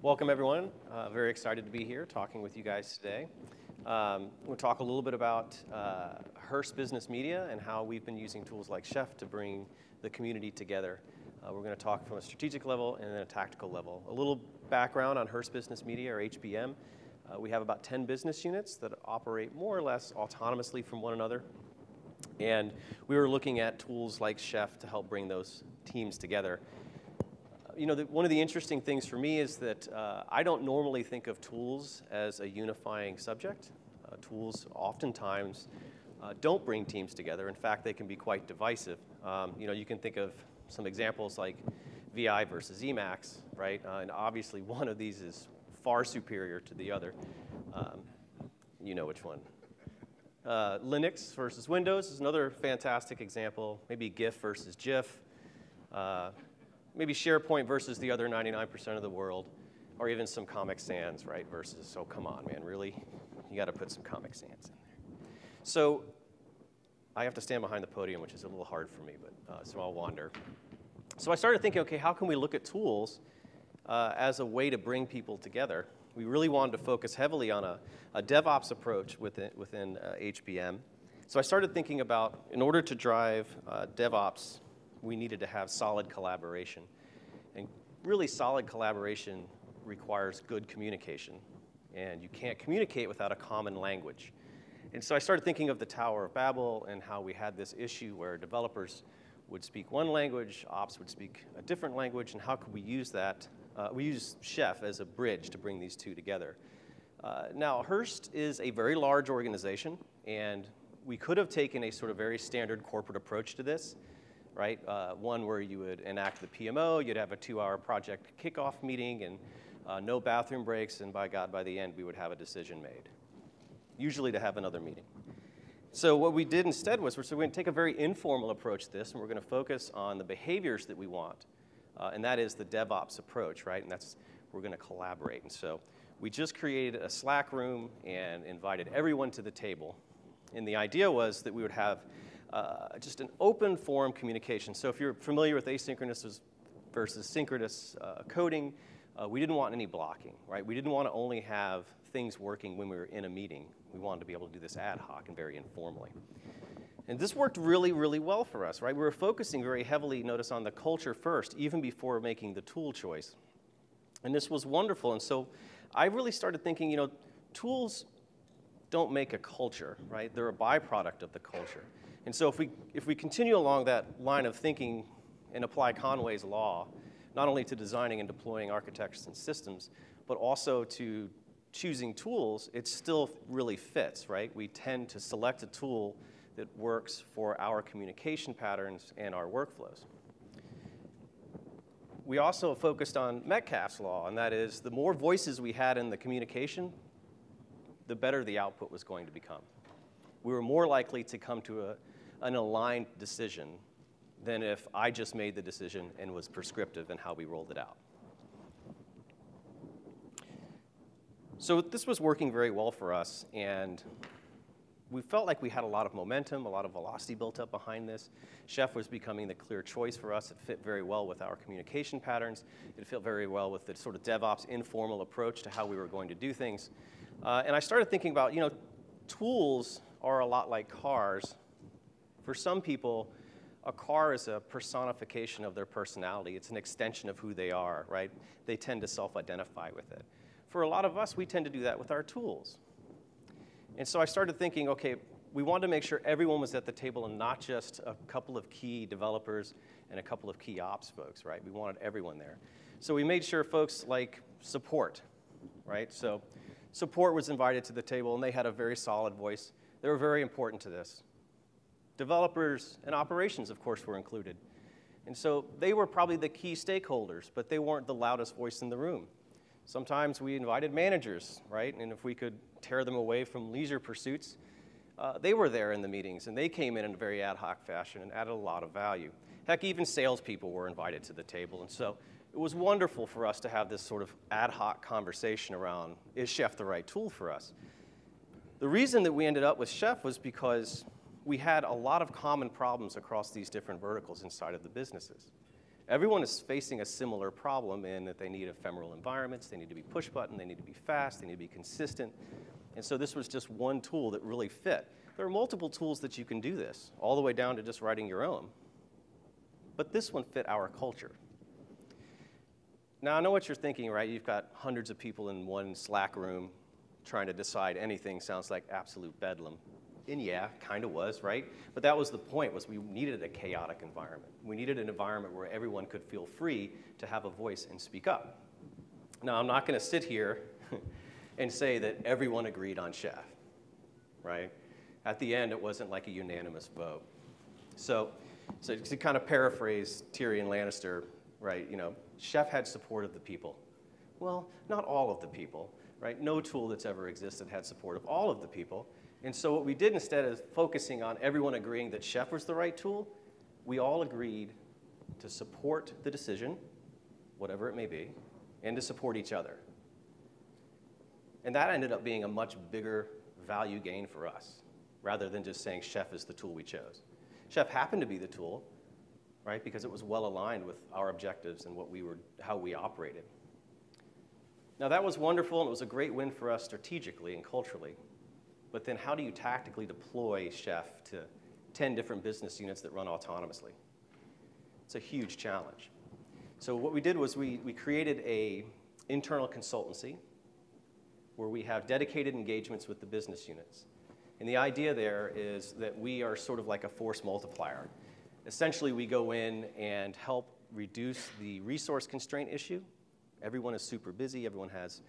Welcome, everyone. Uh, very excited to be here talking with you guys today. Um, we'll talk a little bit about uh, Hearst Business Media and how we've been using tools like Chef to bring the community together. Uh, we're going to talk from a strategic level and then a tactical level. A little background on Hearst Business Media, or HBM. Uh, we have about 10 business units that operate more or less autonomously from one another. And we were looking at tools like Chef to help bring those teams together you know, the, one of the interesting things for me is that uh, I don't normally think of tools as a unifying subject. Uh, tools oftentimes uh, don't bring teams together. In fact, they can be quite divisive. Um, you know, you can think of some examples like VI versus Emacs, right? Uh, and obviously, one of these is far superior to the other. Um, you know which one. Uh, Linux versus Windows is another fantastic example. Maybe GIF versus GIF. Maybe SharePoint versus the other 99% of the world, or even some Comic Sans, right, versus, oh, come on, man, really? You got to put some Comic Sans in there. So I have to stand behind the podium, which is a little hard for me, but uh, so I'll wander. So I started thinking, okay, how can we look at tools uh, as a way to bring people together? We really wanted to focus heavily on a, a DevOps approach within, within uh, HBM. So I started thinking about, in order to drive uh, DevOps we needed to have solid collaboration. Really solid collaboration requires good communication. And you can't communicate without a common language. And so I started thinking of the Tower of Babel and how we had this issue where developers would speak one language, ops would speak a different language, and how could we use that? Uh, we use Chef as a bridge to bring these two together. Uh, now, Hearst is a very large organization, and we could have taken a sort of very standard corporate approach to this right? Uh, one where you would enact the PMO, you'd have a two-hour project kickoff meeting, and uh, no bathroom breaks, and by God, by the end, we would have a decision made, usually to have another meeting. So what we did instead was we're, so we're going to take a very informal approach to this, and we're going to focus on the behaviors that we want, uh, and that is the DevOps approach, right? And that's we're going to collaborate. And so we just created a Slack room and invited everyone to the table. And the idea was that we would have uh, just an open form communication. So if you're familiar with asynchronous versus synchronous uh, coding, uh, we didn't want any blocking, right? We didn't want to only have things working when we were in a meeting. We wanted to be able to do this ad hoc and very informally. And this worked really, really well for us, right? We were focusing very heavily, notice, on the culture first, even before making the tool choice. And this was wonderful. And so I really started thinking, you know, tools don't make a culture, right? They're a byproduct of the culture. And so if we, if we continue along that line of thinking and apply Conway's law, not only to designing and deploying architectures and systems, but also to choosing tools, it still really fits, right? We tend to select a tool that works for our communication patterns and our workflows. We also focused on Metcalfe's law, and that is the more voices we had in the communication, the better the output was going to become. We were more likely to come to a, an aligned decision than if I just made the decision and was prescriptive in how we rolled it out. So this was working very well for us, and we felt like we had a lot of momentum, a lot of velocity built up behind this. Chef was becoming the clear choice for us. It fit very well with our communication patterns. It fit very well with the sort of DevOps informal approach to how we were going to do things. Uh, and I started thinking about, you know, tools are a lot like cars for some people, a car is a personification of their personality. It's an extension of who they are, right? They tend to self identify with it. For a lot of us, we tend to do that with our tools. And so I started thinking okay, we wanted to make sure everyone was at the table and not just a couple of key developers and a couple of key ops folks, right? We wanted everyone there. So we made sure folks like support, right? So support was invited to the table and they had a very solid voice. They were very important to this. Developers and operations, of course, were included. And so they were probably the key stakeholders, but they weren't the loudest voice in the room. Sometimes we invited managers, right? And if we could tear them away from leisure pursuits, uh, they were there in the meetings and they came in in a very ad hoc fashion and added a lot of value. Heck, even salespeople were invited to the table. And so it was wonderful for us to have this sort of ad hoc conversation around is Chef the right tool for us? The reason that we ended up with Chef was because we had a lot of common problems across these different verticals inside of the businesses. Everyone is facing a similar problem in that they need ephemeral environments, they need to be push button, they need to be fast, they need to be consistent. And so this was just one tool that really fit. There are multiple tools that you can do this, all the way down to just writing your own. But this one fit our culture. Now, I know what you're thinking, right? You've got hundreds of people in one Slack room trying to decide anything sounds like absolute bedlam. And yeah, kind of was, right? But that was the point was we needed a chaotic environment. We needed an environment where everyone could feel free to have a voice and speak up. Now, I'm not going to sit here and say that everyone agreed on Chef, right? At the end, it wasn't like a unanimous vote. So, so to kind of paraphrase Tyrion Lannister, right, you know, Chef had support of the people. Well, not all of the people, right? No tool that's ever existed had support of all of the people. And so what we did instead of focusing on everyone agreeing that Chef was the right tool, we all agreed to support the decision, whatever it may be, and to support each other. And that ended up being a much bigger value gain for us, rather than just saying Chef is the tool we chose. Chef happened to be the tool, right? Because it was well aligned with our objectives and what we were, how we operated. Now that was wonderful and it was a great win for us strategically and culturally. But then how do you tactically deploy Chef to 10 different business units that run autonomously? It's a huge challenge. So what we did was we, we created a internal consultancy where we have dedicated engagements with the business units. And the idea there is that we are sort of like a force multiplier. Essentially, we go in and help reduce the resource constraint issue. Everyone is super busy, everyone has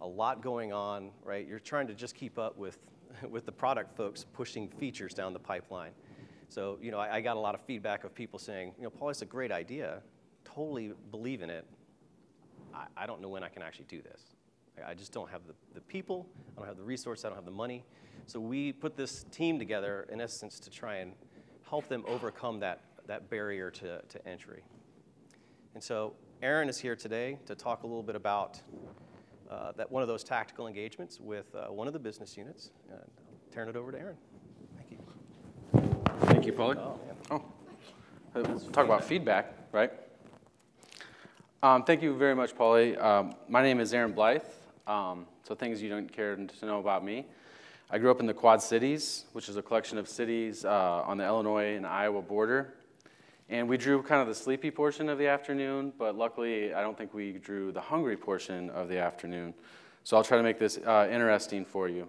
a lot going on, right? You're trying to just keep up with, with the product folks pushing features down the pipeline. So, you know, I, I got a lot of feedback of people saying, you know, Paul, it's a great idea, totally believe in it. I, I don't know when I can actually do this. I just don't have the, the people, I don't have the resources, I don't have the money. So we put this team together, in essence, to try and help them overcome that, that barrier to, to entry. And so Aaron is here today to talk a little bit about uh, that one of those tactical engagements with uh, one of the business units. And I'll turn it over to Aaron. Thank you. Thank you, Pauly. Oh, oh. Uh, talk about feedback, right? Um, thank you very much, Pauly. Um, my name is Aaron Blythe. Um, so things you don't care to know about me. I grew up in the Quad Cities, which is a collection of cities uh, on the Illinois and Iowa border. And we drew kind of the sleepy portion of the afternoon, but luckily I don't think we drew the hungry portion of the afternoon. So I'll try to make this uh, interesting for you.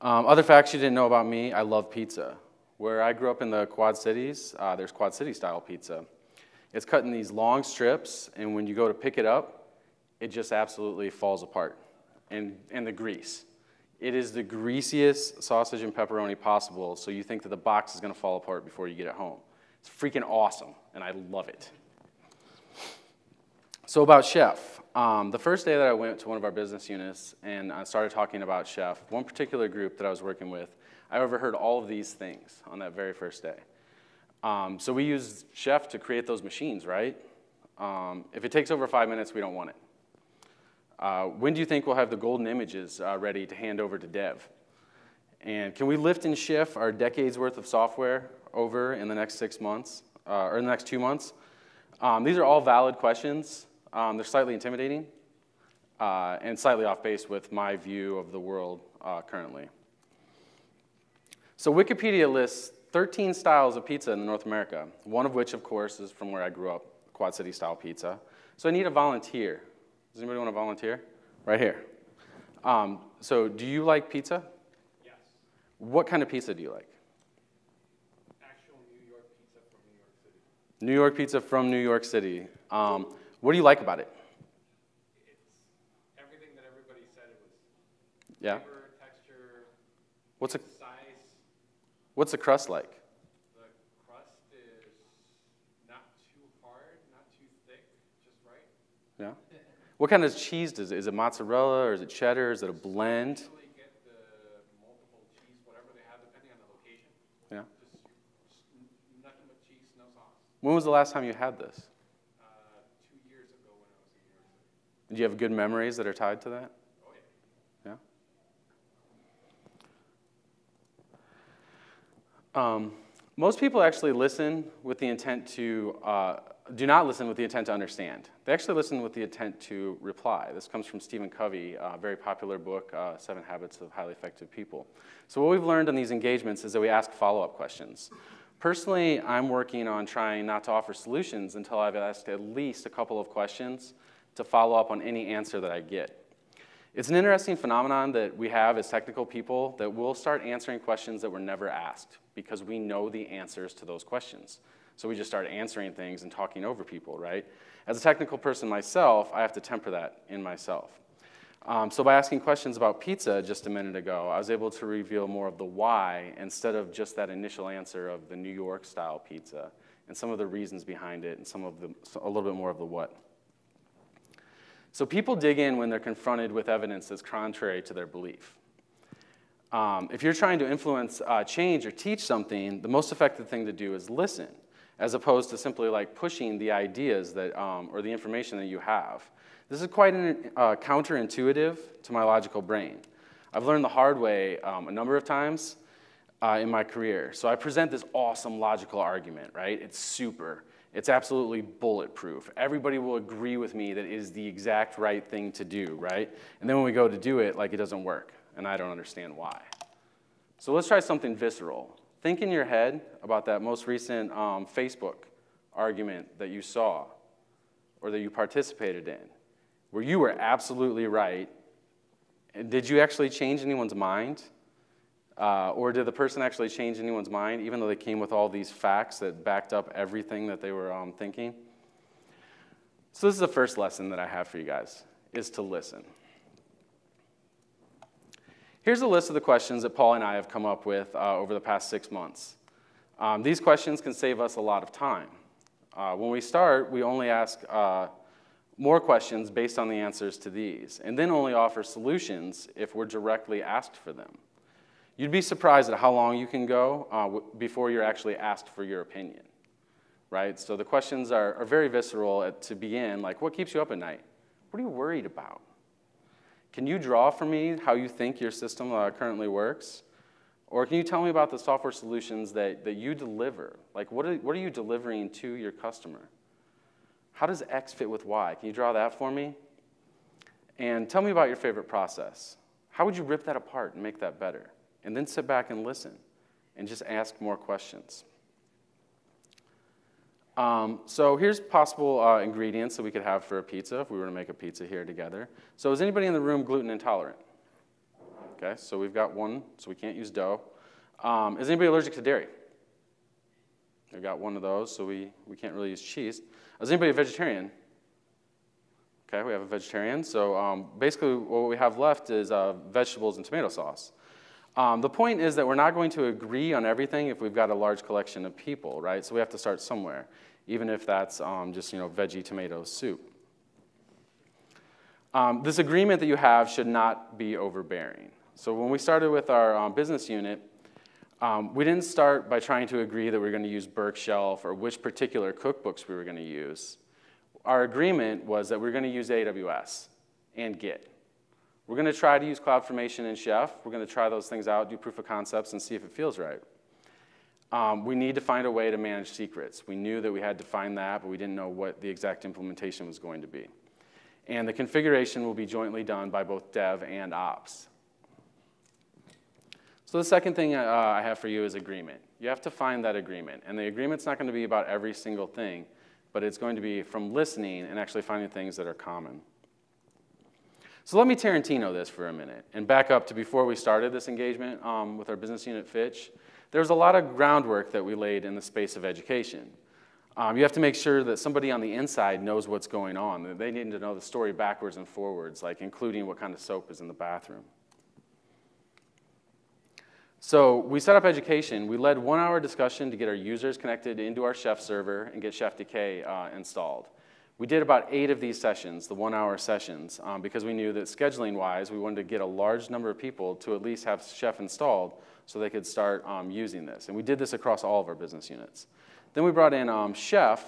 Um, other facts you didn't know about me, I love pizza. Where I grew up in the Quad Cities, uh, there's Quad City style pizza. It's cut in these long strips, and when you go to pick it up, it just absolutely falls apart. And, and the grease. It is the greasiest sausage and pepperoni possible, so you think that the box is going to fall apart before you get it home. It's freaking awesome, and I love it. So, about Chef. Um, the first day that I went to one of our business units and I started talking about Chef, one particular group that I was working with, I overheard all of these things on that very first day. Um, so, we use Chef to create those machines, right? Um, if it takes over five minutes, we don't want it. Uh, when do you think we'll have the golden images uh, ready to hand over to dev? And can we lift and shift our decades worth of software over in the next six months, uh, or in the next two months? Um, these are all valid questions. Um, they're slightly intimidating uh, and slightly off base with my view of the world uh, currently. So Wikipedia lists 13 styles of pizza in North America, one of which, of course, is from where I grew up, Quad City style pizza. So I need a volunteer does anybody want to volunteer? Right here. Um, so, do you like pizza? Yes. What kind of pizza do you like? Actual New York pizza from New York City. New York pizza from New York City. Um, what do you like about it? It's everything that everybody said it was. Yeah. Flavor, texture, What's a size. What's the crust like? The crust is not too hard, not too thick, just right. Yeah. What kind of cheese does it? Is it mozzarella or is it cheddar? Is it a blend? Usually get the multiple cheese, whatever they have, depending on the location. Yeah. Just, just n- nothing but cheese, no sauce. When was the last time you had this? Uh, two years ago when I was York Do you have good memories that are tied to that? Oh yeah. Yeah. Um, most people actually listen with the intent to uh, do not listen with the intent to understand. They actually listen with the intent to reply. This comes from Stephen Covey, a very popular book, uh, Seven Habits of Highly Effective People. So, what we've learned in these engagements is that we ask follow up questions. Personally, I'm working on trying not to offer solutions until I've asked at least a couple of questions to follow up on any answer that I get. It's an interesting phenomenon that we have as technical people that we'll start answering questions that were never asked because we know the answers to those questions. So we just start answering things and talking over people, right? As a technical person myself, I have to temper that in myself. Um, so by asking questions about pizza just a minute ago, I was able to reveal more of the why instead of just that initial answer of the New York style pizza and some of the reasons behind it and some of the, a little bit more of the what. So people dig in when they're confronted with evidence that's contrary to their belief. Um, if you're trying to influence uh, change or teach something, the most effective thing to do is listen as opposed to simply like pushing the ideas that, um, or the information that you have. This is quite an, uh, counterintuitive to my logical brain. I've learned the hard way um, a number of times uh, in my career. So I present this awesome logical argument, right? It's super. It's absolutely bulletproof. Everybody will agree with me that it is the exact right thing to do, right? And then when we go to do it, like it doesn't work, and I don't understand why. So let's try something visceral. Think in your head about that most recent um, Facebook argument that you saw or that you participated in, where you were absolutely right. Did you actually change anyone's mind? Uh, or did the person actually change anyone's mind, even though they came with all these facts that backed up everything that they were um, thinking? So this is the first lesson that I have for you guys, is to listen. Here's a list of the questions that Paul and I have come up with uh, over the past six months. Um, these questions can save us a lot of time. Uh, when we start, we only ask uh, more questions based on the answers to these, and then only offer solutions if we're directly asked for them. You'd be surprised at how long you can go uh, before you're actually asked for your opinion, right? So the questions are, are very visceral at, to begin, like, what keeps you up at night? What are you worried about? Can you draw for me how you think your system uh, currently works? Or can you tell me about the software solutions that, that you deliver? Like, what are, what are you delivering to your customer? How does X fit with Y? Can you draw that for me? And tell me about your favorite process. How would you rip that apart and make that better? And then sit back and listen and just ask more questions. Um, so here's possible uh, ingredients that we could have for a pizza if we were to make a pizza here together. So is anybody in the room gluten intolerant? Okay, so we've got one, so we can't use dough. Um, is anybody allergic to dairy? We've got one of those, so we, we can't really use cheese. Is anybody a vegetarian? Okay, we have a vegetarian. So um, basically, what we have left is uh, vegetables and tomato sauce. Um, the point is that we're not going to agree on everything if we've got a large collection of people, right? So we have to start somewhere, even if that's um, just you know veggie tomato soup. Um, this agreement that you have should not be overbearing. So when we started with our um, business unit, um, we didn't start by trying to agree that we are going to use Berkshelf or which particular cookbooks we were going to use. Our agreement was that we we're going to use AWS and Git. We're going to try to use CloudFormation and Chef. We're going to try those things out, do proof of concepts, and see if it feels right. Um, we need to find a way to manage secrets. We knew that we had to find that, but we didn't know what the exact implementation was going to be. And the configuration will be jointly done by both dev and ops. So the second thing uh, I have for you is agreement. You have to find that agreement. And the agreement's not going to be about every single thing, but it's going to be from listening and actually finding things that are common. So let me Tarantino this for a minute and back up to before we started this engagement um, with our business unit Fitch. There's a lot of groundwork that we laid in the space of education. Um, you have to make sure that somebody on the inside knows what's going on. They need to know the story backwards and forwards, like including what kind of soap is in the bathroom. So we set up education. We led one hour discussion to get our users connected into our Chef server and get ChefDK uh, installed. We did about eight of these sessions, the one hour sessions, um, because we knew that scheduling wise, we wanted to get a large number of people to at least have Chef installed so they could start um, using this. And we did this across all of our business units. Then we brought in um, Chef,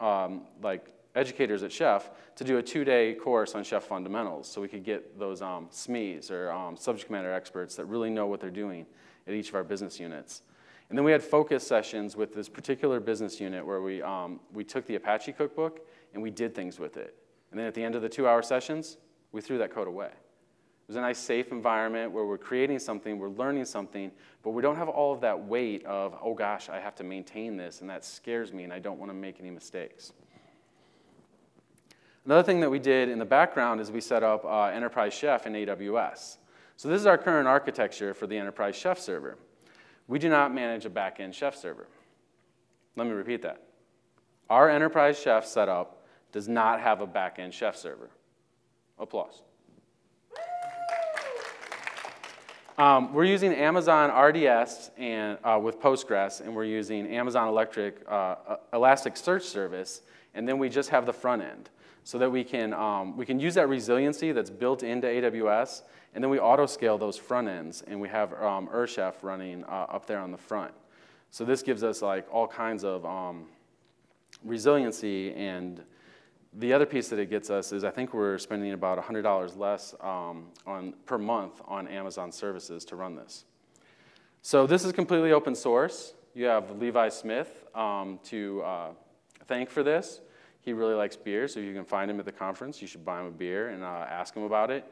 um, like educators at Chef, to do a two day course on Chef fundamentals so we could get those um, SMEs or um, subject matter experts that really know what they're doing at each of our business units. And then we had focus sessions with this particular business unit where we, um, we took the Apache cookbook and we did things with it. And then at the end of the two hour sessions, we threw that code away. It was a nice, safe environment where we're creating something, we're learning something, but we don't have all of that weight of, oh gosh, I have to maintain this, and that scares me, and I don't want to make any mistakes. Another thing that we did in the background is we set up uh, Enterprise Chef in AWS. So this is our current architecture for the Enterprise Chef server. We do not manage a back-end Chef server. Let me repeat that. Our Enterprise Chef setup does not have a back-end Chef server. Applause. Um, we're using Amazon RDS and, uh, with Postgres, and we're using Amazon Electric, uh, uh, Elasticsearch Service, and then we just have the front end so that we can, um, we can use that resiliency that's built into AWS, and then we auto-scale those front ends, and we have um, Urchef running uh, up there on the front. So this gives us like all kinds of um, resiliency and the other piece that it gets us is I think we're spending about $100 less um, on, per month on Amazon services to run this. So this is completely open source. You have Levi Smith um, to uh, thank for this. He really likes beer, so if you can find him at the conference, you should buy him a beer and uh, ask him about it.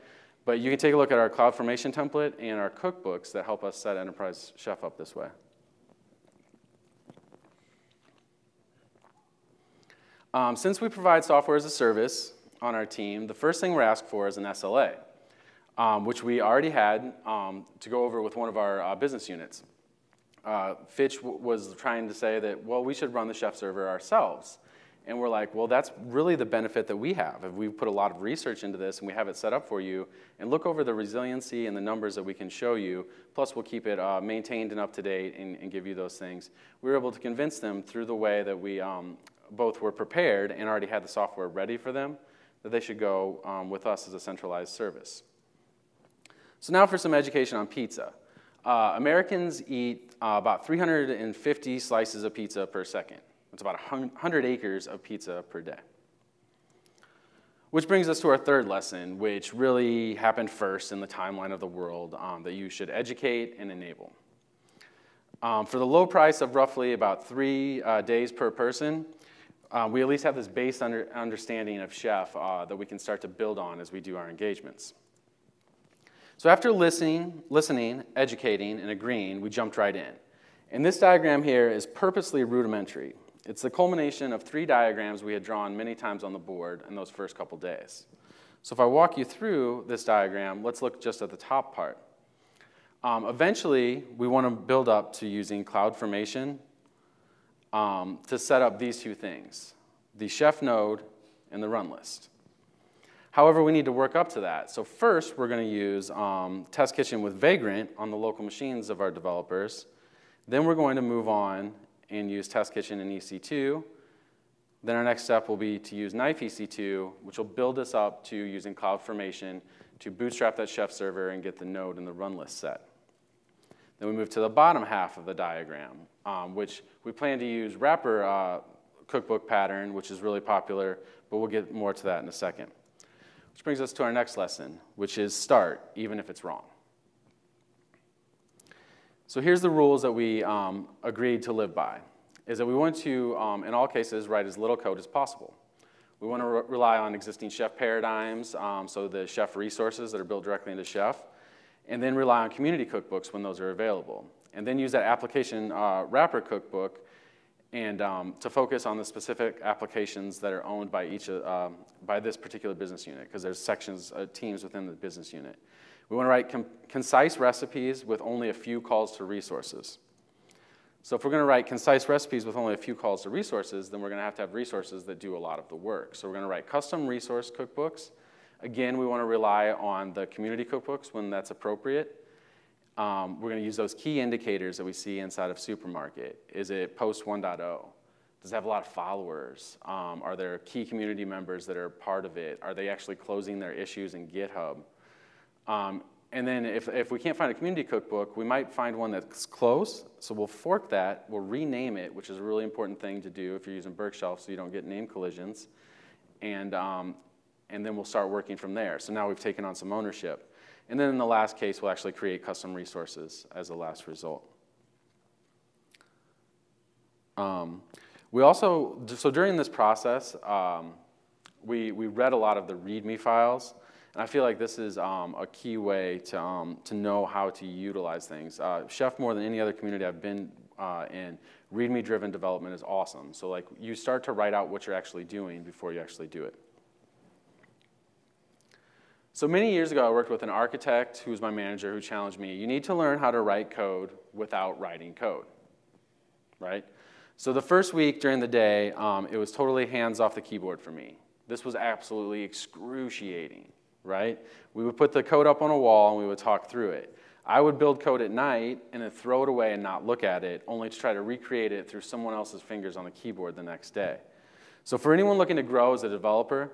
But you can take a look at our CloudFormation template and our cookbooks that help us set Enterprise Chef up this way. Um, since we provide software as a service on our team, the first thing we're asked for is an SLA, um, which we already had um, to go over with one of our uh, business units. Uh, Fitch was trying to say that, well, we should run the chef server ourselves. And we're like, well, that's really the benefit that we have. If we put a lot of research into this and we have it set up for you, and look over the resiliency and the numbers that we can show you, plus we'll keep it uh, maintained and up to date and, and, give you those things. We were able to convince them through the way that we um, both were prepared and already had the software ready for them, that they should go um, with us as a centralized service. So now for some education on pizza. Uh, Americans eat uh, about 350 slices of pizza per second. It's about 100 acres of pizza per day. Which brings us to our third lesson, which really happened first in the timeline of the world um, that you should educate and enable. Um, for the low price of roughly about three uh, days per person, uh, we at least have this base under, understanding of Chef uh, that we can start to build on as we do our engagements. So after listening, listening, educating, and agreeing, we jumped right in. And this diagram here is purposely rudimentary. It's the culmination of three diagrams we had drawn many times on the board in those first couple days. So if I walk you through this diagram, let's look just at the top part. Um, eventually, we want to build up to using CloudFormation um, to set up these two things, the chef node and the run list. However, we need to work up to that. So first, we're going to use um, Test Kitchen with Vagrant on the local machines of our developers. Then we're going to move on and use Test Kitchen and EC2. Then our next step will be to use Knife EC2, which will build us up to using CloudFormation to bootstrap that chef server and get the node and the run list set. Then we move to the bottom half of the diagram, um, which we plan to use wrapper uh, cookbook pattern, which is really popular, but we'll get more to that in a second. Which brings us to our next lesson, which is start, even if it's wrong. So here's the rules that we um, agreed to live by, is that we want to, um, in all cases, write as little code as possible. We want to re rely on existing chef paradigms, um, so the chef resources that are built directly into chef, and then rely on community cookbooks when those are available. And then use that application uh, wrapper cookbook and um, to focus on the specific applications that are owned by each uh, by this particular business unit, because there's sections, uh, teams within the business unit. We want to write concise recipes with only a few calls to resources. So if we're going to write concise recipes with only a few calls to resources, then we're going to have to have resources that do a lot of the work. So we're going to write custom resource cookbooks Again, we want to rely on the community cookbooks when that's appropriate. Um, we're going to use those key indicators that we see inside of supermarket. Is it post 1.0? Does it have a lot of followers? Um, are there key community members that are part of it? Are they actually closing their issues in GitHub? Um, and then if, if we can't find a community cookbook, we might find one that's close. So we'll fork that, we'll rename it, which is a really important thing to do if you're using Berkshelf so you don't get name collisions. And, um, and then we'll start working from there. So now we've taken on some ownership. And then in the last case, we'll actually create custom resources as a last result. Um, we also, so during this process, um, we, we read a lot of the README files, and I feel like this is um, a key way to, um, to know how to utilize things. Uh, Chef, more than any other community I've been uh, in, README-driven development is awesome. So like you start to write out what you're actually doing before you actually do it. So many years ago, I worked with an architect who was my manager who challenged me, you need to learn how to write code without writing code, right? So the first week during the day, um, it was totally hands off the keyboard for me. This was absolutely excruciating, right? We would put the code up on a wall and we would talk through it. I would build code at night and then throw it away and not look at it, only to try to recreate it through someone else's fingers on the keyboard the next day. So for anyone looking to grow as a developer,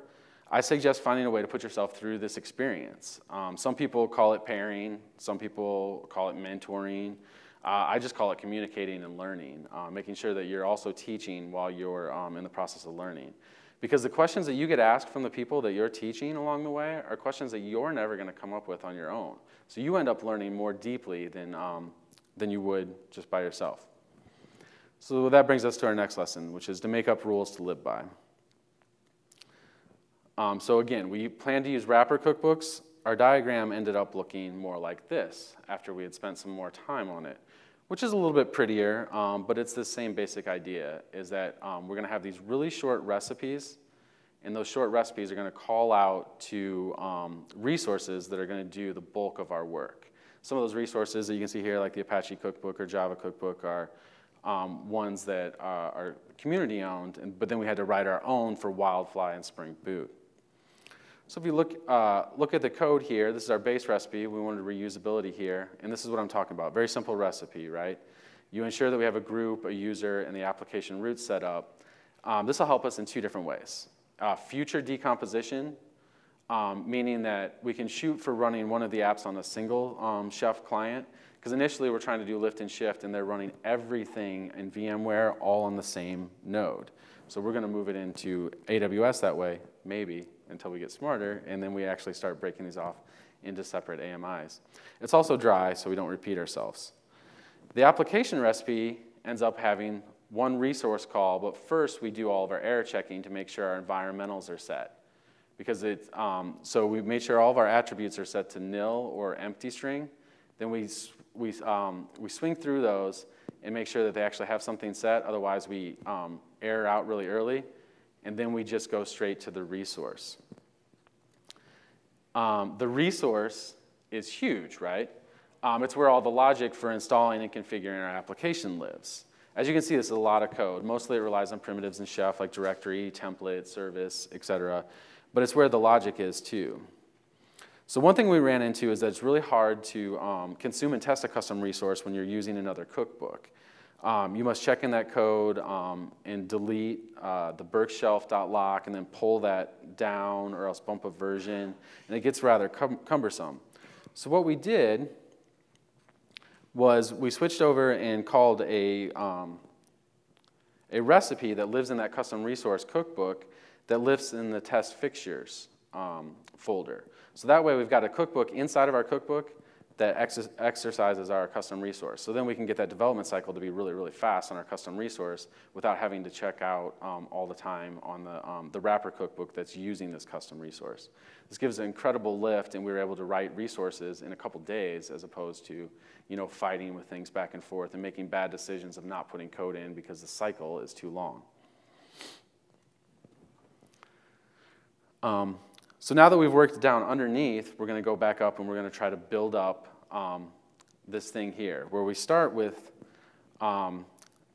I suggest finding a way to put yourself through this experience. Um, some people call it pairing, some people call it mentoring. Uh, I just call it communicating and learning, uh, making sure that you're also teaching while you're um, in the process of learning. Because the questions that you get asked from the people that you're teaching along the way are questions that you're never going to come up with on your own. So you end up learning more deeply than, um, than you would just by yourself. So that brings us to our next lesson, which is to make up rules to live by. Um, so again, we planned to use wrapper cookbooks. Our diagram ended up looking more like this after we had spent some more time on it, which is a little bit prettier, um, but it's the same basic idea, is that um, we're gonna have these really short recipes, and those short recipes are gonna call out to um, resources that are gonna do the bulk of our work. Some of those resources that you can see here, like the Apache Cookbook or Java Cookbook, are um, ones that uh, are community owned, and, but then we had to write our own for Wildfly and Spring Boot. So if you look, uh, look at the code here, this is our base recipe. We wanted reusability here, and this is what I'm talking about. Very simple recipe, right? You ensure that we have a group, a user, and the application root set up. Um, this will help us in two different ways. Uh, future decomposition, um, meaning that we can shoot for running one of the apps on a single um, Chef client, because initially we're trying to do lift and shift, and they're running everything in VMware all on the same node. So we're going to move it into AWS that way, maybe, until we get smarter, and then we actually start breaking these off into separate AMIs. It's also dry, so we don't repeat ourselves. The application recipe ends up having one resource call, but first we do all of our error checking to make sure our environmentals are set. Because it's, um, so we made sure all of our attributes are set to nil or empty string. Then we, we, um, we swing through those and make sure that they actually have something set. Otherwise, we um, error out really early and then we just go straight to the resource. Um, the resource is huge, right? Um, it's where all the logic for installing and configuring our application lives. As you can see, this is a lot of code. Mostly it relies on primitives in Chef like directory, template, service, etc. But it's where the logic is too. So one thing we ran into is that it's really hard to um, consume and test a custom resource when you're using another cookbook. Um, you must check in that code um, and delete uh, the Berksfile.lock and then pull that down or else bump a version. And it gets rather cum cumbersome. So what we did was we switched over and called a, um, a recipe that lives in that custom resource cookbook that lives in the test fixtures um, folder. So that way we've got a cookbook inside of our cookbook that ex exercises our custom resource. So then we can get that development cycle to be really, really fast on our custom resource without having to check out um, all the time on the, um, the wrapper cookbook that's using this custom resource. This gives an incredible lift, and we were able to write resources in a couple days as opposed to you know, fighting with things back and forth and making bad decisions of not putting code in because the cycle is too long. Um, so now that we've worked down underneath, we're going to go back up and we're going to try to build up um, this thing here, where we start with um,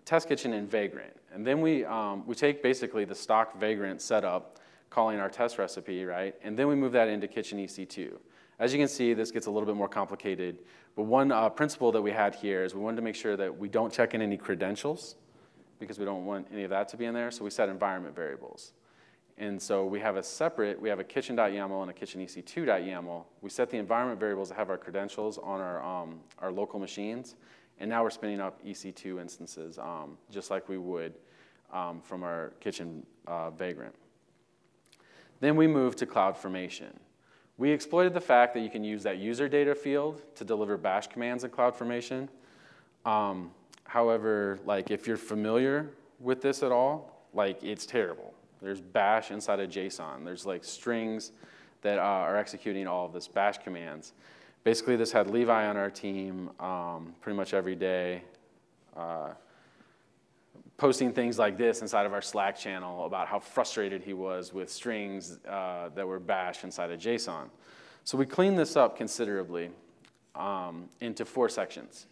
Test Kitchen and Vagrant. And then we, um, we take basically the stock Vagrant setup, calling our test recipe, right? And then we move that into Kitchen EC2. As you can see, this gets a little bit more complicated. But one uh, principle that we had here is we wanted to make sure that we don't check in any credentials because we don't want any of that to be in there. So we set environment variables. And so we have a separate, we have a kitchen.yaml and a kitchen ec2.yaml. We set the environment variables that have our credentials on our, um, our local machines. And now we're spinning up EC2 instances, um, just like we would um, from our kitchen uh, vagrant. Then we move to CloudFormation. We exploited the fact that you can use that user data field to deliver bash commands in CloudFormation. Um, However, like if you're familiar with this at all, like it's terrible. There's bash inside of JSON. There's like strings that uh, are executing all of this bash commands. Basically, this had Levi on our team um, pretty much every day, uh, posting things like this inside of our Slack channel about how frustrated he was with strings uh, that were bash inside of JSON. So we cleaned this up considerably um, into four sections.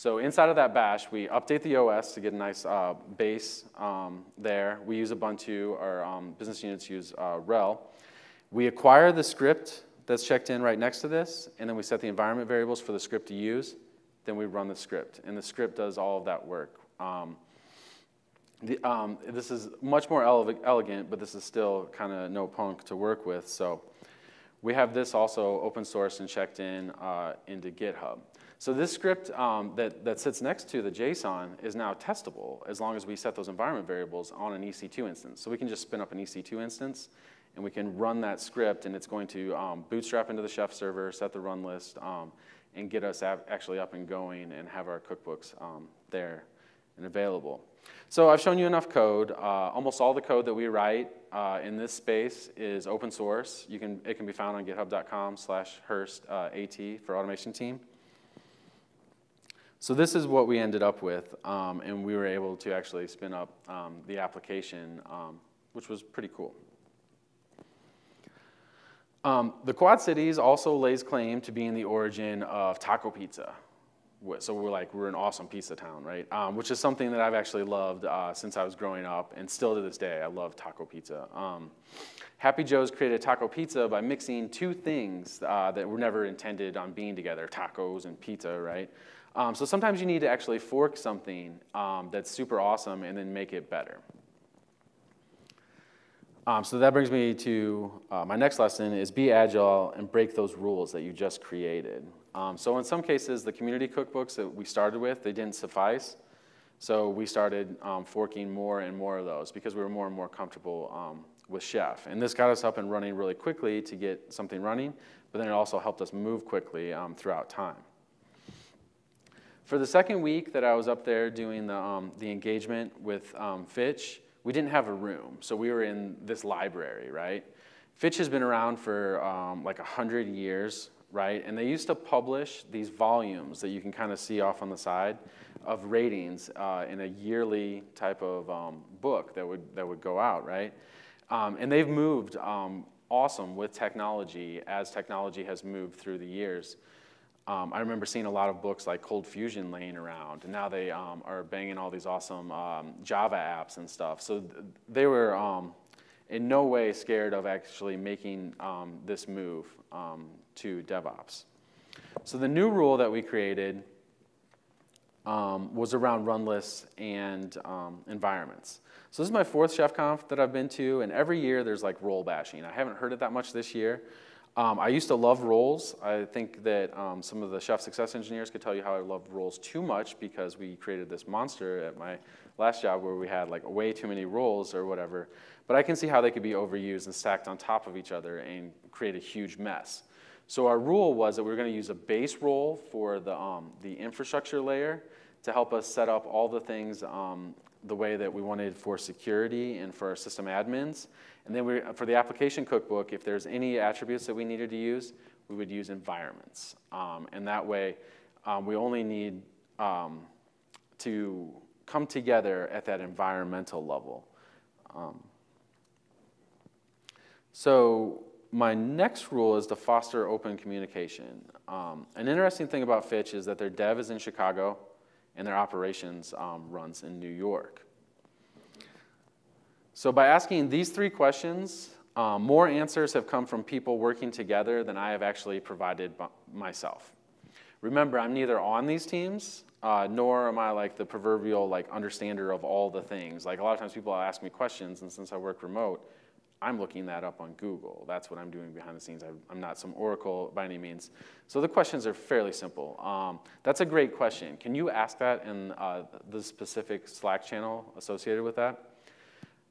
So inside of that bash, we update the OS to get a nice uh, base um, there. We use Ubuntu, our um, business units use uh, RHEL. We acquire the script that's checked in right next to this, and then we set the environment variables for the script to use. Then we run the script, and the script does all of that work. Um, the, um, this is much more ele elegant, but this is still kind of no punk to work with. So we have this also open source and checked in uh, into GitHub. So this script um, that, that sits next to the JSON is now testable as long as we set those environment variables on an EC2 instance. So we can just spin up an EC2 instance and we can run that script and it's going to um, bootstrap into the Chef server, set the run list, um, and get us actually up and going and have our cookbooks um, there and available. So I've shown you enough code. Uh, almost all the code that we write uh, in this space is open source. You can, it can be found on github.com slash Hearst uh, AT for automation team. So this is what we ended up with, um, and we were able to actually spin up um, the application, um, which was pretty cool. Um, the Quad Cities also lays claim to being the origin of taco pizza. So we're like, we're an awesome pizza town, right? Um, which is something that I've actually loved uh, since I was growing up, and still to this day, I love taco pizza. Um, Happy Joe's created taco pizza by mixing two things uh, that were never intended on being together, tacos and pizza, right? Um, so sometimes you need to actually fork something um, that's super awesome and then make it better. Um, so that brings me to uh, my next lesson is be agile and break those rules that you just created. Um, so in some cases, the community cookbooks that we started with, they didn't suffice. So we started um, forking more and more of those because we were more and more comfortable um, with Chef. And this got us up and running really quickly to get something running, but then it also helped us move quickly throughout time. For the second week that I was up there doing the, um, the engagement with um, Fitch, we didn't have a room, so we were in this library, right? Fitch has been around for um, like 100 years, right? And they used to publish these volumes that you can kind of see off on the side of ratings uh, in a yearly type of um, book that would, that would go out, right? Um, and they've moved um, awesome with technology as technology has moved through the years. Um, I remember seeing a lot of books like Cold Fusion laying around, and now they um, are banging all these awesome um, Java apps and stuff. So th they were um, in no way scared of actually making um, this move um, to DevOps. So the new rule that we created was around run lists and environments. So this is my fourth ChefConf that I've been to, and every year there's like role bashing. I haven't heard it that much this year. Um, I used to love roles. I think that um, some of the chef success engineers could tell you how I loved roles too much because we created this monster at my last job where we had like way too many roles or whatever. But I can see how they could be overused and stacked on top of each other and create a huge mess. So our rule was that we were going to use a base role for the, um, the infrastructure layer to help us set up all the things um, the way that we wanted for security and for our system admins. And then we, for the application cookbook, if there's any attributes that we needed to use, we would use environments. Um, and that way, um, we only need um, to come together at that environmental level. Um, so my next rule is to foster open communication. Um, an interesting thing about Fitch is that their dev is in Chicago and their operations um, runs in New York. So by asking these three questions, um, more answers have come from people working together than I have actually provided myself. Remember, I'm neither on these teams, uh, nor am I like the proverbial like understander of all the things. Like a lot of times people ask me questions, and since I work remote, I'm looking that up on Google. That's what I'm doing behind the scenes. I'm not some oracle by any means. So the questions are fairly simple. Um, that's a great question. Can you ask that in uh, the specific Slack channel associated with that?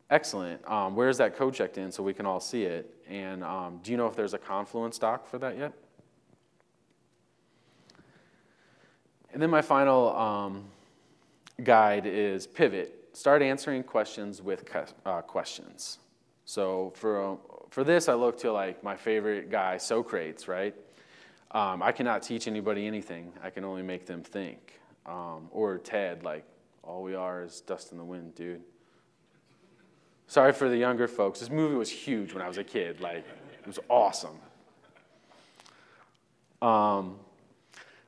Excellent. Um, where is that code checked in so we can all see it? And um, do you know if there's a Confluence doc for that yet? And then my final um, guide is pivot. Start answering questions with uh, questions. So for, for this, I look to like my favorite guy, Socrates, right? Um, I cannot teach anybody anything. I can only make them think. Um, or Ted, like, all we are is dust in the wind, dude. Sorry for the younger folks. This movie was huge when I was a kid. Like, it was awesome. Um,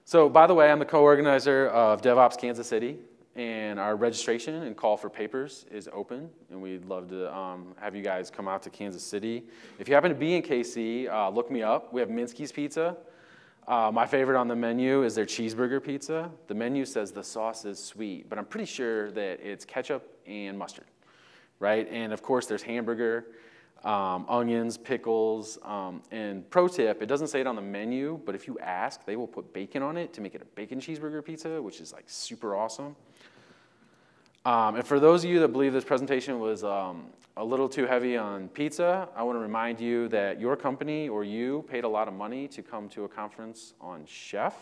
so, by the way, I'm the co organizer of DevOps Kansas City, and our registration and call for papers is open, and we'd love to um, have you guys come out to Kansas City. If you happen to be in KC, uh, look me up. We have Minsky's Pizza. Uh, my favorite on the menu is their cheeseburger pizza. The menu says the sauce is sweet, but I'm pretty sure that it's ketchup and mustard, right? And of course, there's hamburger um, onions, pickles, um, and pro tip, it doesn't say it on the menu, but if you ask, they will put bacon on it to make it a bacon cheeseburger pizza, which is like super awesome. Um, and for those of you that believe this presentation was um, a little too heavy on pizza, I want to remind you that your company or you paid a lot of money to come to a conference on Chef,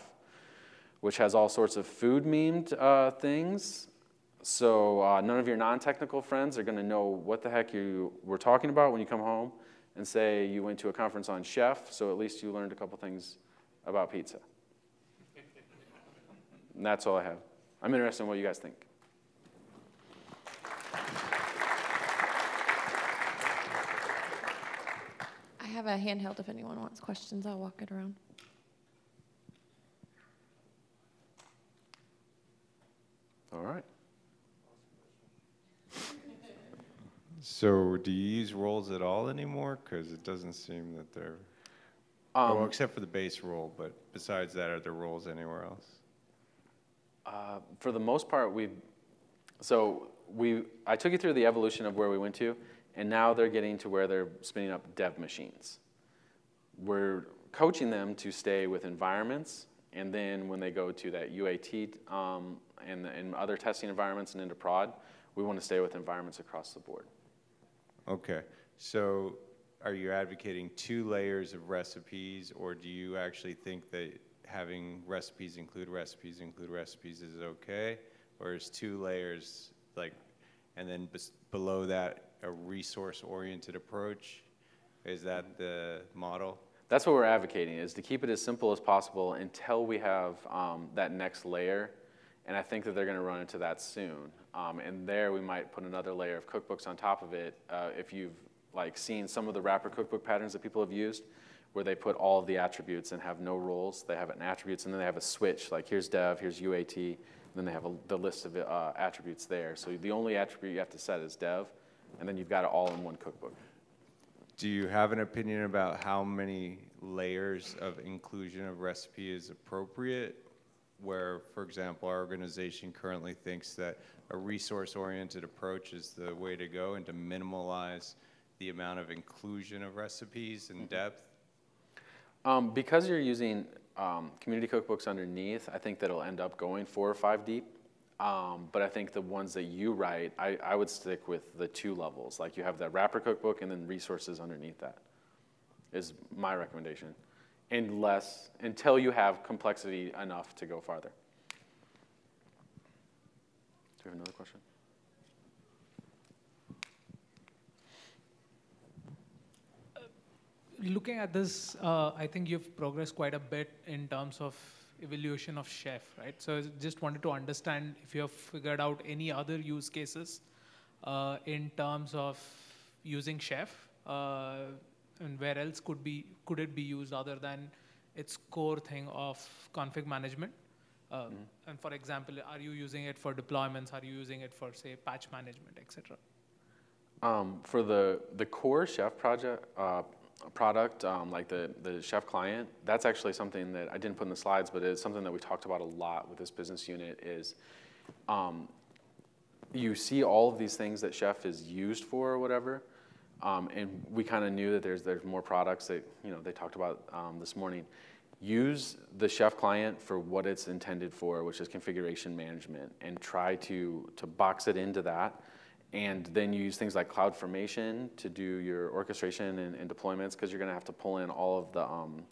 which has all sorts of food memed uh, things. So uh, none of your non-technical friends are going to know what the heck you were talking about when you come home and say you went to a conference on chef, so at least you learned a couple things about pizza. and that's all I have. I'm interested in what you guys think. I have a handheld if anyone wants questions. I'll walk it around. All right. So do you use roles at all anymore? Because it doesn't seem that they're, Um, well, except for the base role, but besides that, are there roles anywhere else? Uh, for the most part, we, so we, I took you through the evolution of where we went to, and now they're getting to where they're spinning up dev machines. We're coaching them to stay with environments, and then when they go to that UAT um, and, and other testing environments and into prod, we want to stay with environments across the board. Okay, so are you advocating two layers of recipes, or do you actually think that having recipes include recipes include recipes is okay? Or is two layers like, and then below that, a resource-oriented approach? Is that the model? That's what we're advocating, is to keep it as simple as possible until we have um, that next layer. And I think that they're going to run into that soon. Um, and there we might put another layer of cookbooks on top of it. Uh, if you've like seen some of the wrapper cookbook patterns that people have used, where they put all of the attributes and have no roles. They have an attributes and then they have a switch. Like here's dev, here's UAT, and then they have a, the list of uh, attributes there. So the only attribute you have to set is dev, and then you've got it all in one cookbook. Do you have an opinion about how many layers of inclusion of recipe is appropriate? Where, for example, our organization currently thinks that a resource-oriented approach is the way to go and to minimize the amount of inclusion of recipes and depth? Um, because you're using um, community cookbooks underneath, I think that'll end up going four or five deep. Um, but I think the ones that you write, I, I would stick with the two levels. Like you have that wrapper cookbook and then resources underneath that is my recommendation. Unless, until you have complexity enough to go farther. Do you have another question? looking at this, uh, I think you've progressed quite a bit in terms of evaluation of chef, right? So I just wanted to understand if you have figured out any other use cases uh, in terms of using chef, uh, and where else could be could it be used other than its core thing of config management? mm. And for example, are you using it for deployments? Are you using it for, say, patch management, etc.? Um, for the, the core Chef project, uh, product, um, like the, the Chef client, that's actually something that I didn't put in the slides, but it's something that we talked about a lot with this business unit is um, you see all of these things that Chef is used for or whatever, um, and we kind of knew that there's, there's more products that, you know, they talked about um, this morning use the chef client for what it's intended for, which is configuration management, and try to, to box it into that. And then use things like CloudFormation to do your orchestration and, and deployments, because you're going to have to pull in all of the, um,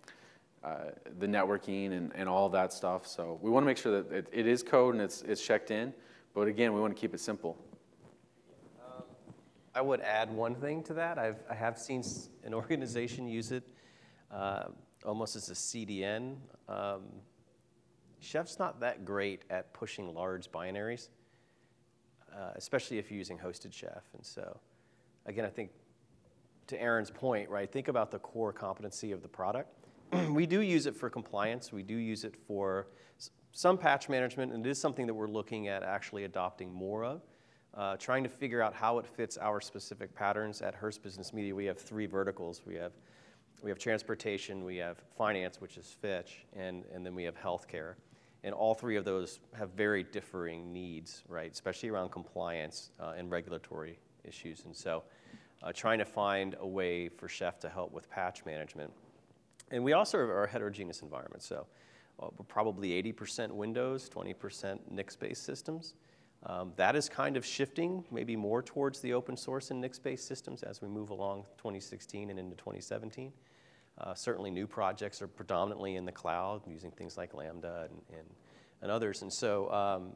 uh, the networking and, and all that stuff. So we want to make sure that it, it is code and it's, it's checked in, But again, we want to keep it simple. I would add one thing to that. I've, I have seen an organization use it uh, almost as a CDN. Um, Chef's not that great at pushing large binaries, uh, especially if you're using hosted Chef. And so, again, I think to Aaron's point, right, think about the core competency of the product. we do use it for compliance, we do use it for some patch management, and it is something that we're looking at actually adopting more of. Uh, trying to figure out how it fits our specific patterns at Hearst Business Media. We have three verticals. We have we have transportation, we have finance, which is Fitch, and, and then we have healthcare. And all three of those have very differing needs, right? Especially around compliance uh, and regulatory issues. And so, uh, trying to find a way for Chef to help with patch management. And we also are a heterogeneous environment. So, uh, we're probably 80% Windows, 20% Nix-based systems. Um, that is kind of shifting, maybe more towards the open source and Nix-based systems as we move along 2016 and into 2017. Uh, certainly, new projects are predominantly in the cloud, using things like Lambda and, and, and others. And so um,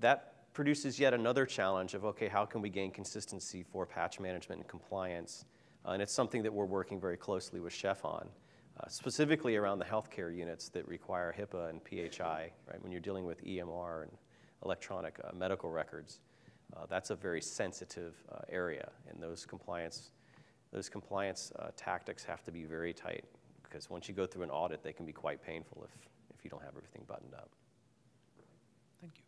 that produces yet another challenge of okay, how can we gain consistency for patch management and compliance? Uh, and it's something that we're working very closely with Chef on, uh, specifically around the healthcare units that require HIPAA and PHI, right? When you're dealing with EMR and electronic uh, medical records, uh, that's a very sensitive uh, area, and those compliance, those compliance tactics have to be very tight because once you go through an audit, they can be quite painful if, if you don't have everything buttoned up. Thank you.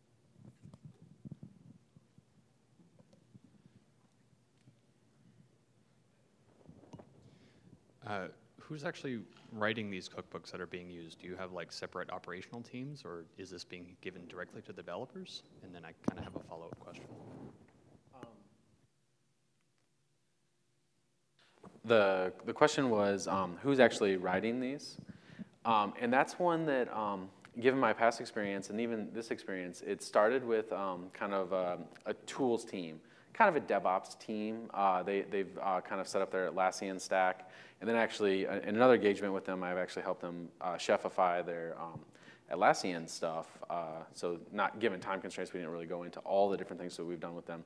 Uh, Who's actually writing these cookbooks that are being used? Do you have like separate operational teams, or is this being given directly to developers? And then I kind of have a follow-up question. The, the question was um, who's actually writing these? Um, and that's one that, um, given my past experience and even this experience, it started with um, kind of a, a tools team, kind of a DevOps team. Uh, they, they've uh, kind of set up their Atlassian stack. And then actually, uh, in another engagement with them, I've actually helped them uh, chefify their um, Atlassian stuff. Uh, so not given time constraints, we didn't really go into all the different things that we've done with them.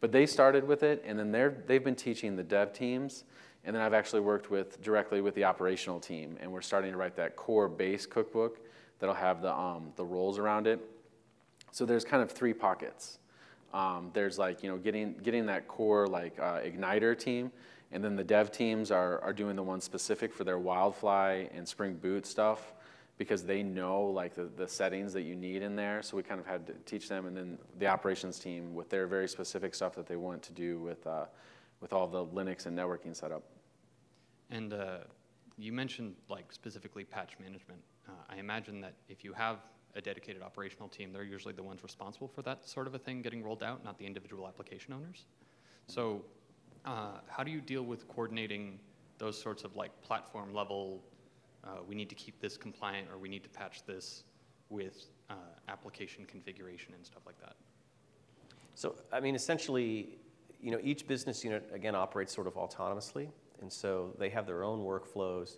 But they started with it, and then they're, they've been teaching the dev teams. And then I've actually worked with directly with the operational team, and we're starting to write that core base cookbook that'll have the, um, the roles around it. So there's kind of three pockets. Um, there's like, you know, getting, getting that core like uh, Igniter team, and then the dev teams are, are doing the ones specific for their Wildfly and Spring Boot stuff because they know like the, the settings that you need in there. So we kind of had to teach them, and then the operations team with their very specific stuff that they want to do with, uh, with all the Linux and networking setup. And uh, you mentioned like specifically patch management. Uh, I imagine that if you have a dedicated operational team, they're usually the ones responsible for that sort of a thing getting rolled out, not the individual application owners. So, uh, how do you deal with coordinating those sorts of like platform level? Uh, we need to keep this compliant, or we need to patch this with uh, application configuration and stuff like that. So, I mean, essentially, you know, each business unit, again, operates sort of autonomously, and so they have their own workflows.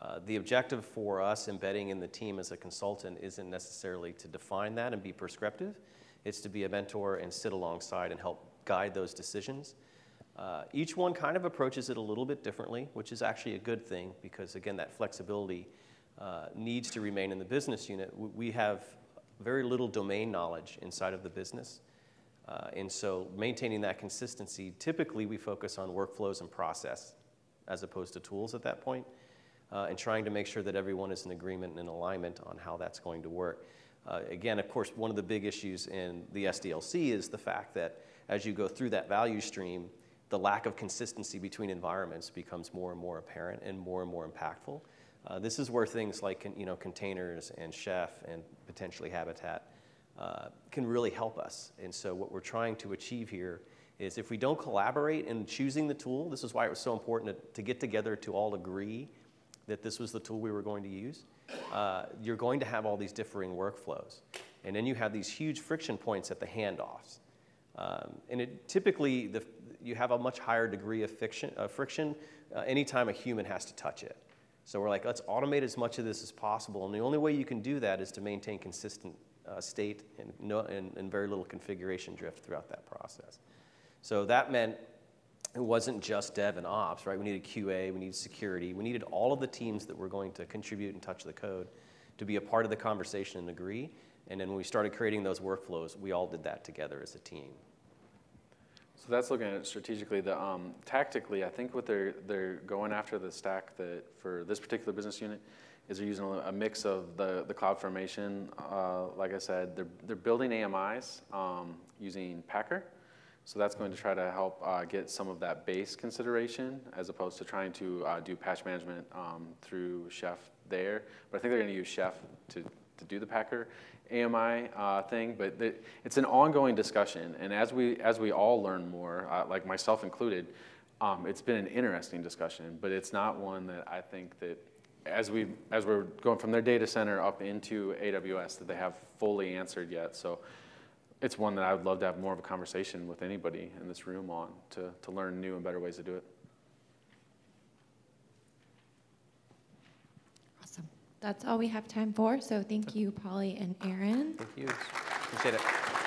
Uh, the objective for us embedding in the team as a consultant isn't necessarily to define that and be prescriptive. It's to be a mentor and sit alongside and help guide those decisions. Uh, each one kind of approaches it a little bit differently, which is actually a good thing because, again, that flexibility uh, needs to remain in the business unit. We have very little domain knowledge inside of the business. Uh, and so maintaining that consistency, typically we focus on workflows and process as opposed to tools at that point, uh, and trying to make sure that everyone is in agreement and in alignment on how that's going to work. Uh, again, of course, one of the big issues in the SDLC is the fact that as you go through that value stream, the lack of consistency between environments becomes more and more apparent and more and more impactful. Uh, this is where things like you know containers and Chef and potentially Habitat uh, can really help us. And so what we're trying to achieve here is if we don't collaborate in choosing the tool, this is why it was so important to, to get together to all agree that this was the tool we were going to use. Uh, you're going to have all these differing workflows, and then you have these huge friction points at the handoffs. Um, and it typically the, you have a much higher degree of fiction, uh, friction uh, anytime a human has to touch it. So we're like, let's automate as much of this as possible, and the only way you can do that is to maintain consistent uh, state and, no, and, and very little configuration drift throughout that process. So that meant it wasn't just dev and ops, right? We needed QA, we needed security, we needed all of the teams that were going to contribute and touch the code to be a part of the conversation and agree. And then when we started creating those workflows, we all did that together as a team. So that's looking at it strategically. The um, tactically, I think what they're they're going after the stack that for this particular business unit is they're using a, mix of the the CloudFormation. Uh, like I said, they're they're building AMIs um, using Packer. So that's going to try to help uh, get some of that base consideration as opposed to trying to uh, do patch management um, through Chef there. But I think they're going to use Chef to, to do the Packer AMI uh, thing. But the, it's an ongoing discussion. And as we, as we all learn more, uh, like myself included, um, it's been an interesting discussion. But it's not one that I think that as, we, as we're going from their data center up into AWS that they have fully answered yet. So it's one that I would love to have more of a conversation with anybody in this room on to, to learn new and better ways to do it. Awesome. That's all we have time for. So thank you, Pauly and Aaron. Thank you. Appreciate it.